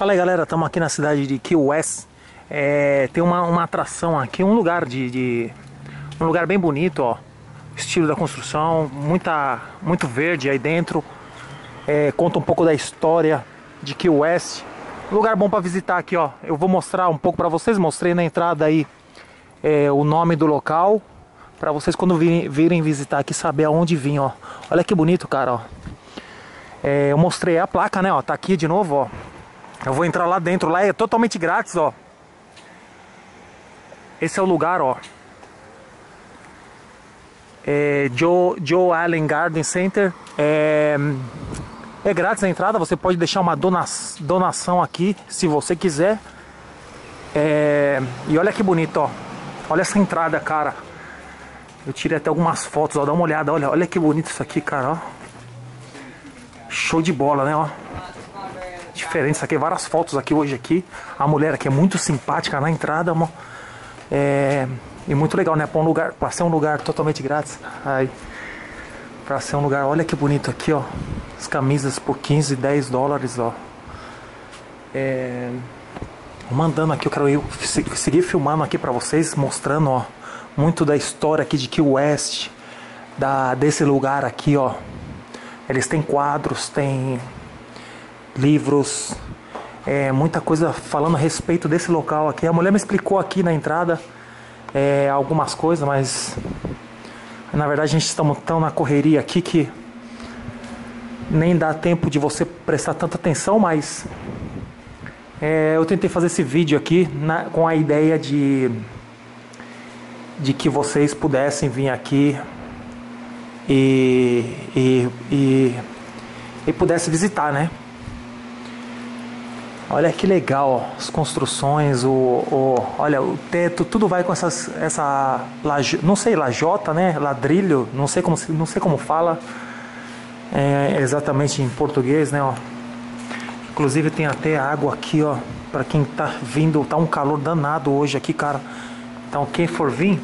Fala aí galera, estamos aqui na cidade de Key West. É, tem uma, uma atração aqui, um lugar de, de, um lugar bem bonito, ó. Estilo da construção, muita, muito verde aí dentro. É, conta um pouco da história de Key West. Lugar bom para visitar aqui, ó. Eu vou mostrar um pouco para vocês. Mostrei na entrada aí é, o nome do local para vocês quando virem, virem, visitar aqui saber aonde vir, ó. Olha que bonito, cara, ó. É, eu mostrei a placa, né, ó. Tá aqui de novo, ó. Eu vou entrar lá dentro, lá é totalmente grátis, ó. Esse é o lugar, ó. É Joe, Joe Allen Garden Center. É, é grátis a entrada, você pode deixar uma dona, donação aqui, se você quiser. É, e olha que bonito, ó. Olha essa entrada, cara. Eu tirei até algumas fotos, ó. Dá uma olhada, olha, olha que bonito isso aqui, cara, ó. Show de bola, né, ó diferente. Saquei várias fotos aqui hoje aqui. A mulher aqui é muito simpática na entrada. É, e muito legal, né? Pra, um lugar, pra ser um lugar totalmente grátis. Aí, pra ser um lugar, olha que bonito aqui, ó. As camisas por 15, 10 dólares, ó. É, mandando aqui, eu quero ir, seguir filmando aqui pra vocês, mostrando, ó. Muito da história aqui de Key West. Da, desse lugar aqui, ó. Eles têm quadros, tem livros, é, muita coisa falando a respeito desse local aqui. A mulher me explicou aqui na entrada é, algumas coisas, mas na verdade a gente está tão na correria aqui que nem dá tempo de você prestar tanta atenção, mas é, eu tentei fazer esse vídeo aqui na, com a ideia de, de que vocês pudessem vir aqui e, e, e, e pudessem visitar, né? Olha que legal, as construções, o, o, olha, o teto, tudo vai com essas, essa, não sei, lajota, né, ladrilho, não sei como, não sei como fala é, exatamente em português, né, ó. Inclusive tem até água aqui, ó, para quem tá vindo, tá um calor danado hoje aqui, cara. Então quem for vir,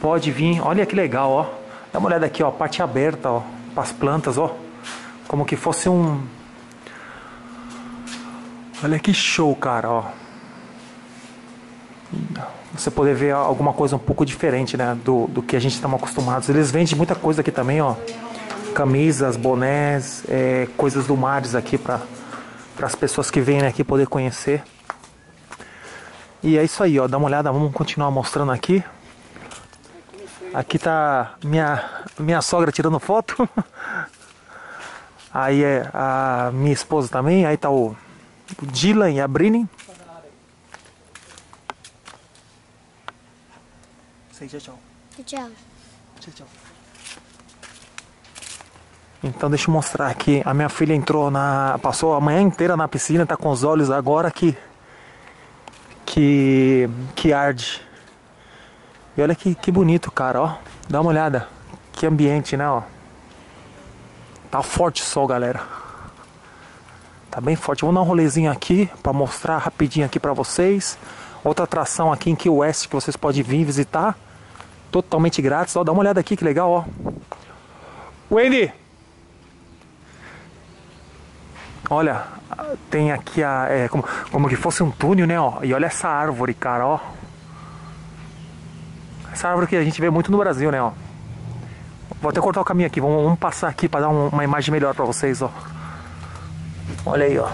pode vir. Olha que legal, ó. Dá uma olhada aqui, ó, parte aberta, ó, para as plantas, ó. Como que fosse um Olha que show, cara, ó. Você poder ver alguma coisa um pouco diferente, né, do, do que a gente estamos acostumados. Eles vendem muita coisa aqui também, ó. Camisas, bonés, é, coisas do Mares aqui para as pessoas que vêm aqui poder conhecer. E é isso aí, ó. Dá uma olhada, vamos continuar mostrando aqui. Aqui tá minha, minha sogra tirando foto. Aí é a minha esposa também. Aí tá o Dylan e a Brini. Sei, tchau, tchau. Tchau. Tchau, tchau. Então deixa eu mostrar aqui. A minha filha entrou na. passou a manhã inteira na piscina, tá com os olhos agora que. que. que arde. E olha que, que bonito, cara, ó. Dá uma olhada. Que ambiente, né, ó. Tá forte o sol, galera. Tá bem forte. Vou dar um rolezinho aqui para mostrar rapidinho aqui para vocês. Outra atração aqui em Key West que vocês podem vir visitar. Totalmente grátis. Ó, dá uma olhada aqui que legal, ó. Wendy! Olha, tem aqui a. É, como, como que fosse um túnel, né? Ó. E olha essa árvore, cara, ó. Essa árvore que a gente vê muito no Brasil, né? Ó. Vou até cortar o caminho aqui. Vamos, vamos passar aqui para dar um, uma imagem melhor para vocês, ó. Olha aí, ó.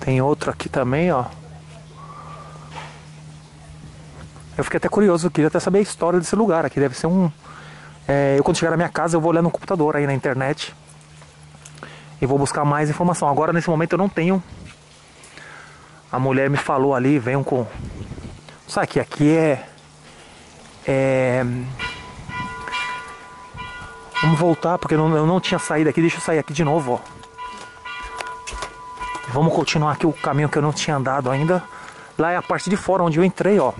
Tem outro aqui também, ó. Eu fiquei até curioso, queria até saber a história desse lugar aqui. Deve ser um. É, eu quando chegar na minha casa eu vou olhar no computador aí na internet. E vou buscar mais informação. Agora nesse momento eu não tenho. A mulher me falou ali, venham com. Sabe que aqui é. É Vamos voltar, porque eu não, eu não tinha saído aqui. Deixa eu sair aqui de novo, ó. Vamos continuar aqui o caminho que eu não tinha andado ainda. Lá é a parte de fora onde eu entrei, ó.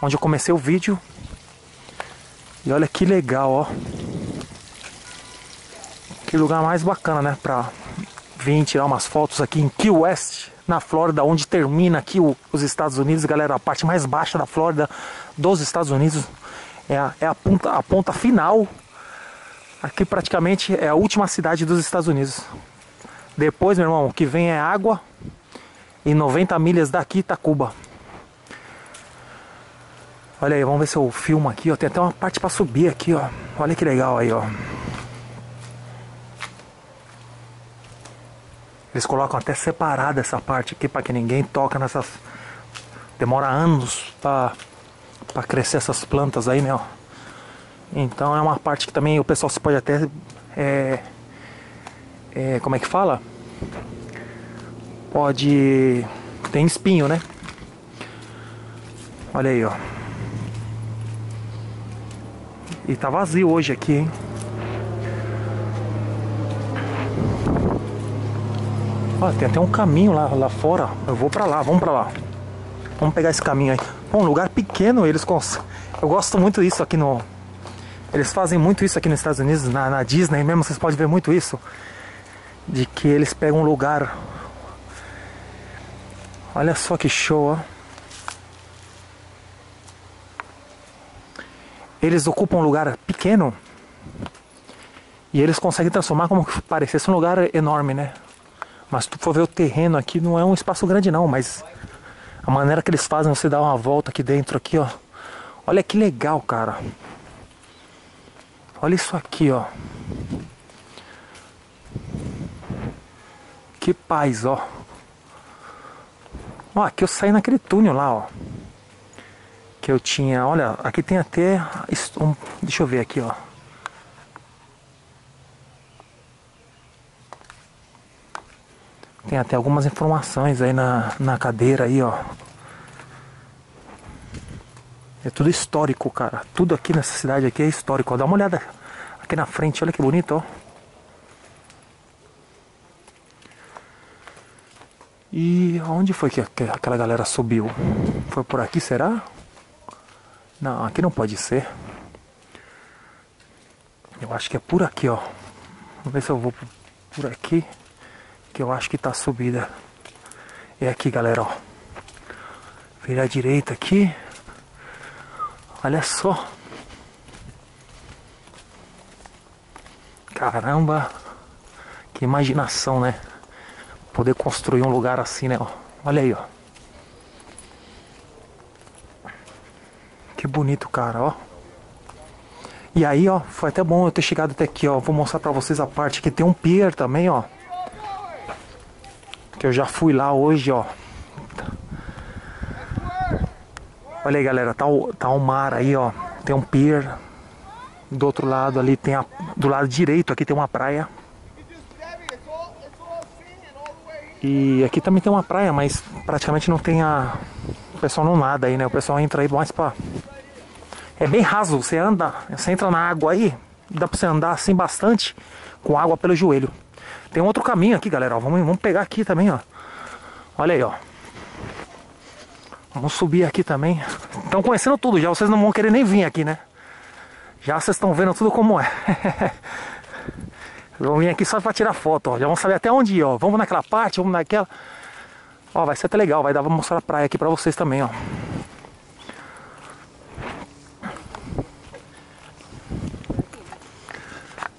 Onde eu comecei o vídeo. E olha que legal, ó. Que lugar mais bacana, né? Pra vir tirar umas fotos aqui em Key West, na Flórida, onde termina aqui o, os Estados Unidos, galera. A parte mais baixa da Flórida dos Estados Unidos. É é a, ponta, a ponta final Aqui praticamente é a última cidade dos Estados Unidos. Depois, meu irmão, o que vem é água. E 90 milhas daqui tá Cuba. Olha aí, vamos ver se eu filmo aqui, ó. Tem até uma parte para subir aqui, ó. Olha que legal aí, ó. Eles colocam até separada essa parte aqui para que ninguém toca nessas. Demora anos para crescer essas plantas aí, né? Ó. Então é uma parte que também o pessoal se pode até é, é, como é que fala? Pode tem espinho, né? Olha aí, ó. E tá vazio hoje aqui, hein? Ó, tem até um caminho lá, lá fora. Eu vou pra lá, vamos pra lá. Vamos pegar esse caminho aí. Um lugar pequeno, eles cons... Eu gosto muito disso aqui no. Eles fazem muito isso aqui nos Estados Unidos, na, na Disney mesmo, vocês podem ver muito isso. De que eles pegam um lugar. Olha só que show, ó. Eles ocupam um lugar pequeno e eles conseguem transformar como que parecesse um lugar enorme, né? Mas se tu for ver o terreno aqui, não é um espaço grande não, mas a maneira que eles fazem você dar uma volta aqui dentro aqui, ó. Olha que legal, cara. Olha isso aqui, ó. Que paz, ó. Ó, aqui eu saí naquele túnel lá, ó. Que eu tinha, olha, aqui tem até, um, deixa eu ver aqui, ó. Tem até algumas informações aí na, na cadeira aí, ó. É tudo histórico, cara. Tudo aqui nessa cidade aqui é histórico. Ó. Dá uma olhada aqui na frente, olha que bonito, ó. E onde foi que aquela galera subiu? Foi por aqui, será? Não, aqui não pode ser. Eu acho que é por aqui, ó. Vamos ver se eu vou por aqui que eu acho que tá subida. É aqui, galera, ó. Vira à direita aqui. Olha só. Caramba. Que imaginação, né? Poder construir um lugar assim, né? Olha aí, ó. Que bonito, cara, ó. E aí, ó, foi até bom eu ter chegado até aqui, ó. Vou mostrar pra vocês a parte que tem um pier também, ó. Que eu já fui lá hoje, ó. Olha aí, galera, tá o, tá o mar aí, ó. Tem um pier. Do outro lado ali tem a. Do lado direito aqui tem uma praia. E aqui também tem uma praia, mas praticamente não tem a. O pessoal não nada aí, né? O pessoal entra aí mais pra. É bem raso, você anda, você entra na água aí, dá pra você andar assim bastante com água pelo joelho. Tem um outro caminho aqui, galera. Ó. Vamos, vamos pegar aqui também, ó. Olha aí, ó. Vamos subir aqui também. Estão conhecendo tudo já. Vocês não vão querer nem vir aqui, né? Já vocês estão vendo tudo como é. Vamos vir aqui só para tirar foto, ó. Já vamos saber até onde ir, ó. Vamos naquela parte, vamos naquela. Ó, vai ser até legal. Vai dar pra mostrar a praia aqui para vocês também, ó.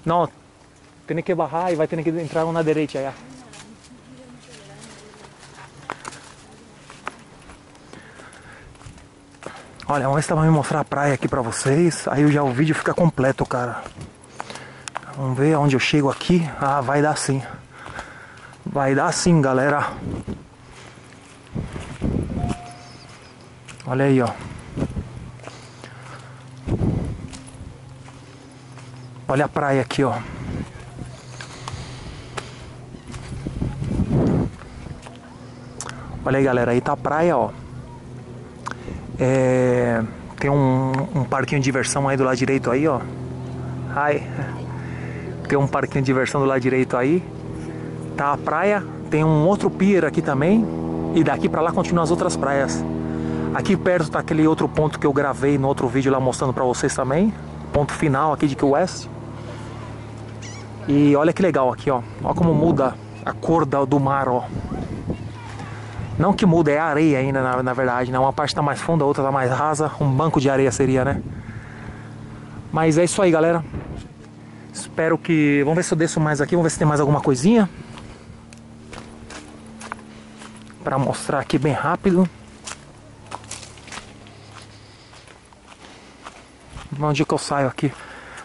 Não, tem que barrar e vai ter que entrar na direita aí. Olha, se vai me mostrar a praia aqui pra vocês. Aí já o vídeo fica completo, cara. Vamos ver onde eu chego aqui. Ah, vai dar sim. Vai dar sim, galera. Olha aí, ó. Olha a praia aqui, ó. Olha aí, galera, aí tá a praia, ó. É, tem um, um, parquinho de diversão aí do lado direito aí, ó. Ai. Tem um parquinho de diversão do lado direito aí. Tá a praia, tem um outro pier aqui também. E daqui para lá continuam as outras praias. Aqui perto tá aquele outro ponto que eu gravei no outro vídeo lá mostrando para vocês também. Ponto final aqui de Key West. E olha que legal aqui, ó. Olha como muda a cor do mar, ó. Não que muda, é areia ainda, na, na verdade, né? Uma parte tá mais funda, a outra tá mais rasa. Um banco de areia seria, né? Mas é isso aí, galera. Espero que. Vamos ver se eu desço mais aqui. Vamos ver se tem mais alguma coisinha. Pra mostrar aqui bem rápido. Onde que eu saio aqui?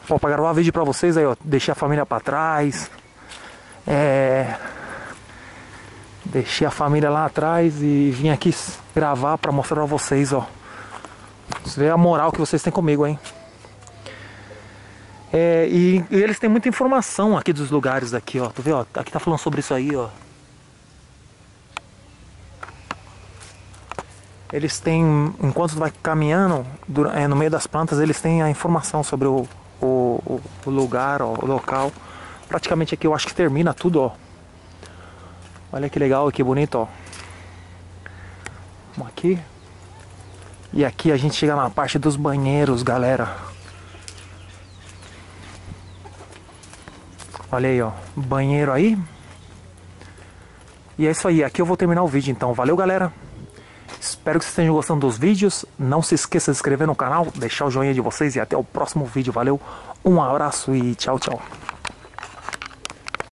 Ó, pra gravar vídeo pra vocês aí, ó. Deixei a família pra trás. É. Deixei a família lá atrás e vim aqui gravar pra mostrar pra vocês, ó. Você vê a moral que vocês têm comigo, hein? É, e, e, eles têm muita informação aqui dos lugares aqui, ó. Tu vê, ó, aqui tá falando sobre isso aí, ó. Eles têm, enquanto tu vai caminhando é, no meio das plantas, eles têm a informação sobre o, o, o lugar, ó, o local. Praticamente aqui eu acho que termina tudo, ó. Olha que legal, que bonito, ó. Vamos aqui. E aqui a gente chega na parte dos banheiros, galera. Olha aí, ó. Banheiro aí. E é isso aí. Aqui eu vou terminar o vídeo, então. Valeu, galera. Espero que vocês estejam gostando dos vídeos. Não se esqueça de se inscrever no canal, deixar o joinha de vocês e até o próximo vídeo. Valeu, um abraço e tchau, tchau.